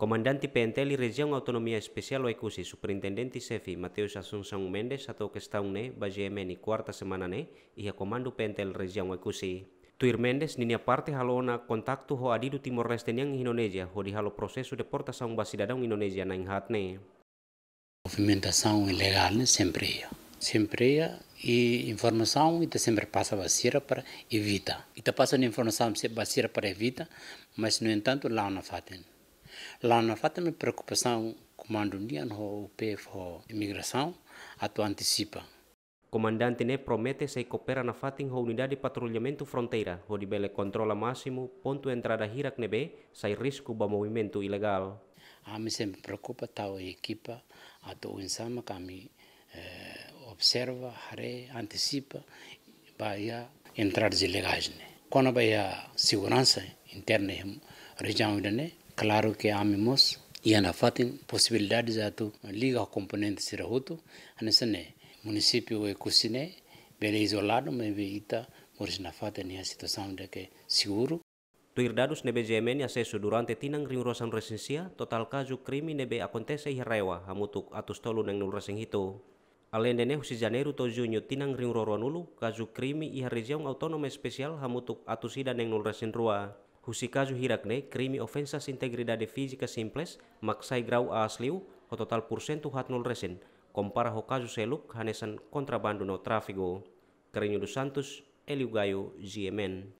Comandante PNTL Região Autonomia Especial Oecusi, Superintendente Sefi Mateus Assunção Mendes atau questão ne BGMN quarta semana ne ia comando PNTL Região Oecusi. Tuir Mendes ninia parte halo na kontaktu ho adidu Timor Leste yang Indonesia ho di halo prosesso deportação ba cidadão Indonesia na inhat ne. Movimentação ilegal né, sempre ia. Sempre ia e informação e sempre passa vacina para evitar. E tá passando informação vacina para evitar, mas no entanto lá na fatem. Lá a preocupação comando dia no PF imigração atu antecipa. Comandante ne promete se coopera na fatin ho unidade de patrulhamento fronteira, ho di bele controla máximo ponto entrada hirak nebe, sai risco ba movimento ilegal. A mim sempre preocupa tal equipa, atu insama kami eh, observa, hare, antecipa, vai entrar ilegais. Né? Quando vai a segurança interna região né? Claro que amemos. Y en la fatin posibilidad de tu liga componente sira hutu anesane municipio e kusine bere isolado me veita morisna fatin ya situação de que seguro. Tuirdadus nebe jemen ya sesu durante tinang ringrosan resensia total kaju krimi nebe akontese hirewa hamutuk atus tolu neng nul resing hito Alendene husi janeru to junyo tinang ringroroanulu kaju krimi iharejeung autonome spesial hamutuk atusida nang nul resin rua. Husi caso hirakne, crime ofensas integridade física simples, maksai grau asliu, o total porcento hat nul resen, compara ho caso seluk hanesan kontrabando no. Carinho dos Santos, Elio GMN.